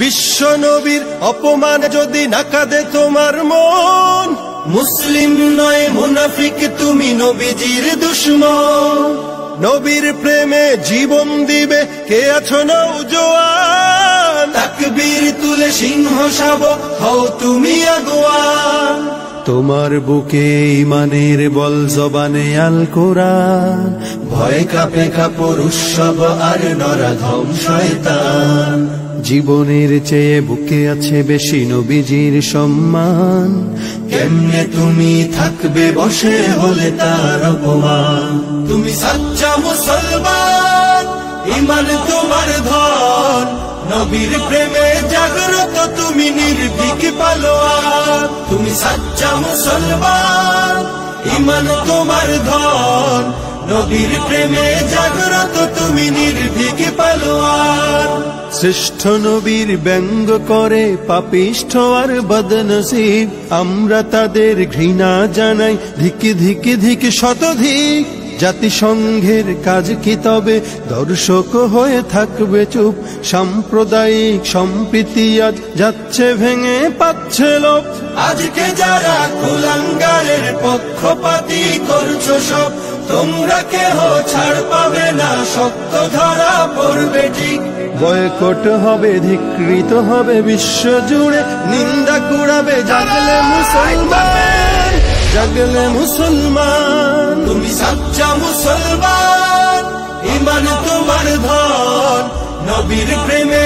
বিশ্ব নবীর অপমান যদি না কাঁদে তোমার মন, মুসলিম নয়, মুনাফিক, তুমি নবীজির দুশ্মন। নবীর প্রেমে জীবন দিবে, কে আছো নৌজোয়ান তুলে সিংহ শাব হও তুমি আগুয়ান। তোমার বুকে ইমানের বল জবানে আল কোরআন ভয় কাপে কাপড় উৎসব আর নরাধম শয়তান। জীবনের চেয়ে বুকে আছে বেশি নবীজির সম্মান। কেমনে তুমি থাকবে বসে হলে তার অপমান? তুমি সাচ্চা মুসলমান, ইমান তোমার ধন। নবীর প্রেমে জাগ্রত তুমি নির্ভীক পালোয়ান। তুমি সাচ্চা মুসলমান, ইমান তোমার ধন। নবীর প্রেমে জাগ্রত তুমি নির্ভীক পালোয়ান। শ্রেষ্ঠ নবীর ব্যঙ্গ করে পাপিষ্ঠ আর বদনসিব। আমরা তাদের ঘৃণা জানাই, ধিকি ধিকি ধিকি শতধিক। জাতিসংঘের কাজ কি তবে? দর্শক হয়ে থাকবে চুপ। সাম্প্রদায়িক সম্প্রীতি আজ যাচ্ছে ভেঙে, পাচ্ছে লোক আজকে যারা কুলাঙ্গারের পক্ষপাতি করছ সব, তোমরা কেহ ছাড় সত্য ধরা পড়বে ঠিক। বয়কট হবে ধিকৃত হবে বিশ্ব জুড়ে নিন্দা কুড়াবে। জাগলে মুসলমান জাগলে মুসলমান। তুমি সাচ্চা মুসলমান ইমান তোমার ধন নবীর প্রেমে